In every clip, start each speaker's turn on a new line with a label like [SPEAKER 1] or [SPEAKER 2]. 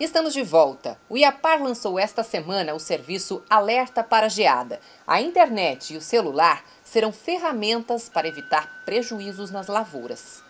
[SPEAKER 1] Estamos de volta. O IAPAR lançou esta semana o serviço Alerta para Geada. A internet e o celular serão ferramentas para evitar prejuízos nas lavouras.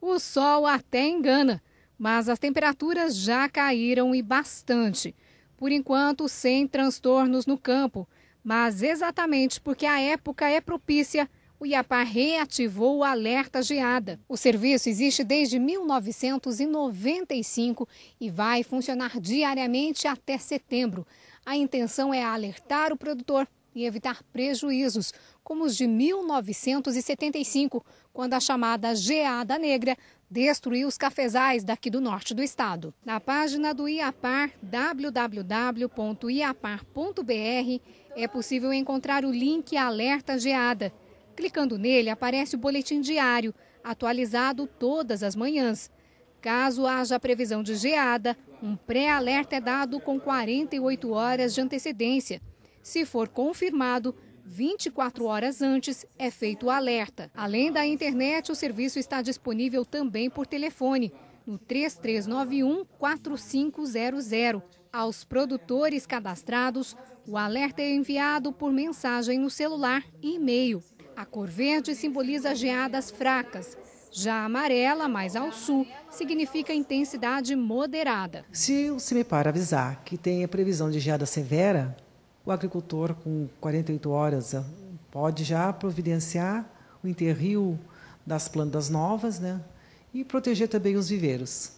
[SPEAKER 2] O sol até engana, mas as temperaturas já caíram e bastante. Por enquanto, sem transtornos no campo, mas exatamente porque a época é propícia, o IAPAR reativou o alerta geada. O serviço existe desde 1995 e vai funcionar diariamente até setembro. A intenção é alertar o produtor e evitar prejuízos, como os de 1975, quando a chamada geada negra destruiu os cafezais daqui do norte do estado. Na página do IAPAR, www.iapar.br, é possível encontrar o link Alerta Geada. Clicando nele, aparece o boletim diário, atualizado todas as manhãs. Caso haja previsão de geada, um pré-alerta é dado com 48 horas de antecedência. Se for confirmado, 24 horas antes é feito o alerta. Além da internet, o serviço está disponível também por telefone no 3391 4500. Aos produtores cadastrados, o alerta é enviado por mensagem no celular e e-mail. A cor verde simboliza geadas fracas. Já a amarela, mais ao sul, significa intensidade moderada.
[SPEAKER 3] Se o CIMEPAR avisar que tem a previsão de geada severa, o agricultor, com 48 horas, pode já providenciar o enterrio das plantas novas né? e proteger também os viveiros.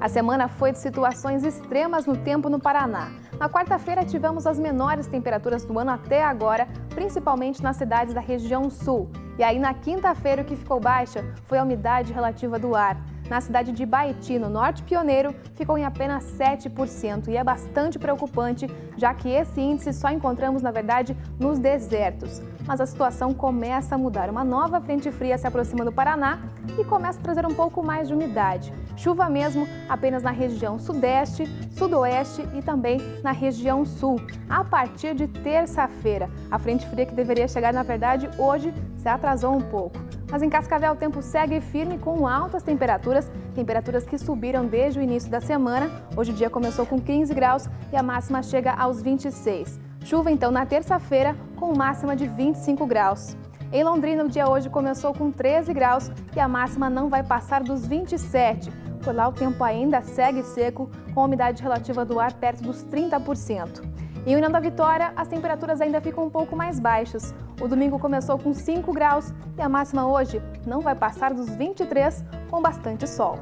[SPEAKER 4] A semana foi de situações extremas no tempo no Paraná. Na quarta-feira tivemos as menores temperaturas do ano até agora, principalmente nas cidades da região sul. E aí na quinta-feira o que ficou baixa foi a umidade relativa do ar na cidade de Baiti, no Norte Pioneiro, ficou em apenas 7% e é bastante preocupante, já que esse índice só encontramos, na verdade, nos desertos. Mas a situação começa a mudar. Uma nova frente fria se aproxima do Paraná e começa a trazer um pouco mais de umidade. Chuva mesmo apenas na região sudeste, sudoeste e também na região sul. A partir de terça-feira, a frente fria que deveria chegar, na verdade, hoje se atrasou um pouco. Mas em Cascavel o tempo segue firme com altas temperaturas, temperaturas que subiram desde o início da semana. Hoje o dia começou com 15 graus e a máxima chega aos 26. Chuva então na terça-feira com máxima de 25 graus. Em Londrina o dia hoje começou com 13 graus e a máxima não vai passar dos 27. Por lá o tempo ainda segue seco, com a umidade relativa do ar perto dos 30%. Em União da Vitória, as temperaturas ainda ficam um pouco mais baixas. O domingo começou com 5 graus e a máxima hoje não vai passar dos 23, com bastante sol.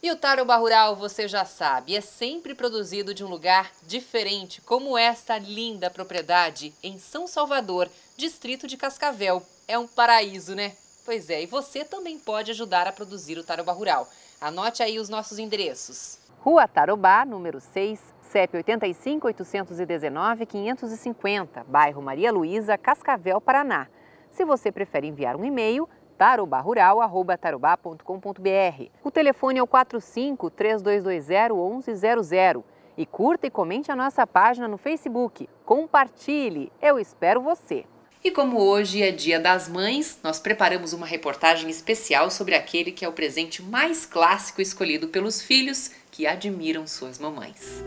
[SPEAKER 1] E o Tarobá Rural, você já sabe, é sempre produzido de um lugar diferente, como esta linda propriedade em São Salvador, distrito de Cascavel. É um paraíso, né? Pois é, e você também pode ajudar a produzir o Tarobá Rural. Anote aí os nossos endereços.
[SPEAKER 4] Rua Tarobá, número 6, CEP 85 819 550, bairro Maria Luísa, Cascavel, Paraná. Se você prefere enviar um e-mail, tarobarural@tarobá.com.br. O telefone é o 45 3220 1100 e curta e comente a nossa página no Facebook. Compartilhe, eu espero você.
[SPEAKER 1] E como hoje é Dia das Mães, nós preparamos uma reportagem especial sobre aquele que é o presente mais clássico escolhido pelos filhos que admiram suas mamães.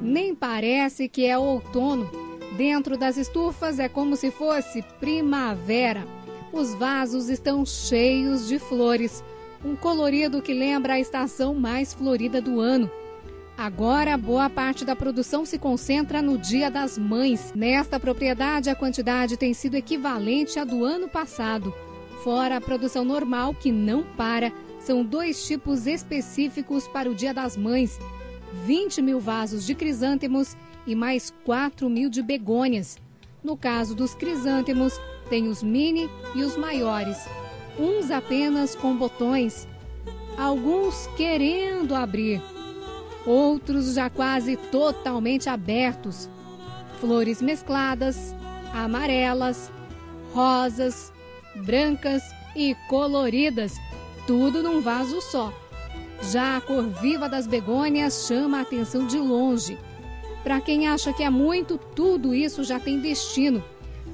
[SPEAKER 2] Nem parece que é outono. Dentro das estufas é como se fosse primavera. Os vasos estão cheios de flores, um colorido que lembra a estação mais florida do ano. Agora, boa parte da produção se concentra no Dia das Mães. Nesta propriedade, a quantidade tem sido equivalente à do ano passado. Fora a produção normal, que não para, são dois tipos específicos para o Dia das Mães: 20 mil vasos de crisântemos e mais 4 mil de begônias. No caso dos crisântemos, tem os mini e os maiores, uns apenas com botões, alguns querendo abrir, outros já quase totalmente abertos. Flores mescladas, amarelas, rosas, brancas e coloridas, tudo num vaso só. Já a cor viva das begônias chama a atenção de longe. Para quem acha que é muito, tudo isso já tem destino.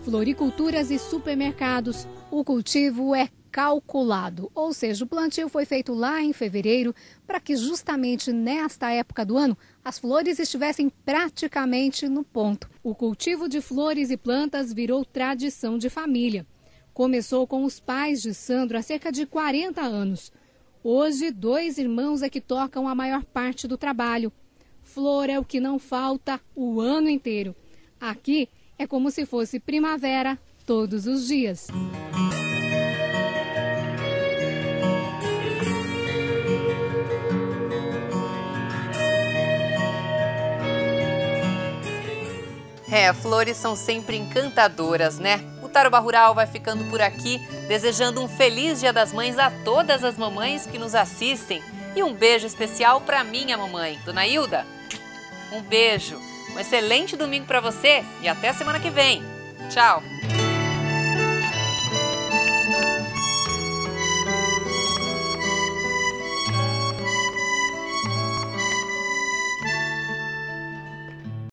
[SPEAKER 2] Floriculturas e supermercados. O cultivo é calculado, ou seja, o plantio foi feito lá em fevereiro para que justamente nesta época do ano as flores estivessem praticamente no ponto. O cultivo de flores e plantas virou tradição de família. Começou com os pais de Sandro há cerca de 40 anos. Hoje, dois irmãos é que tocam a maior parte do trabalho. Flor é o que não falta o ano inteiro. Aqui é como se fosse primavera todos os dias.
[SPEAKER 1] É, flores são sempre encantadoras, né? O Taroba Rural vai ficando por aqui, desejando um feliz Dia das Mães a todas as mamães que nos assistem e um beijo especial para minha mamãe, Dona Hilda. Um beijo, um excelente domingo para você e até semana que vem. Tchau!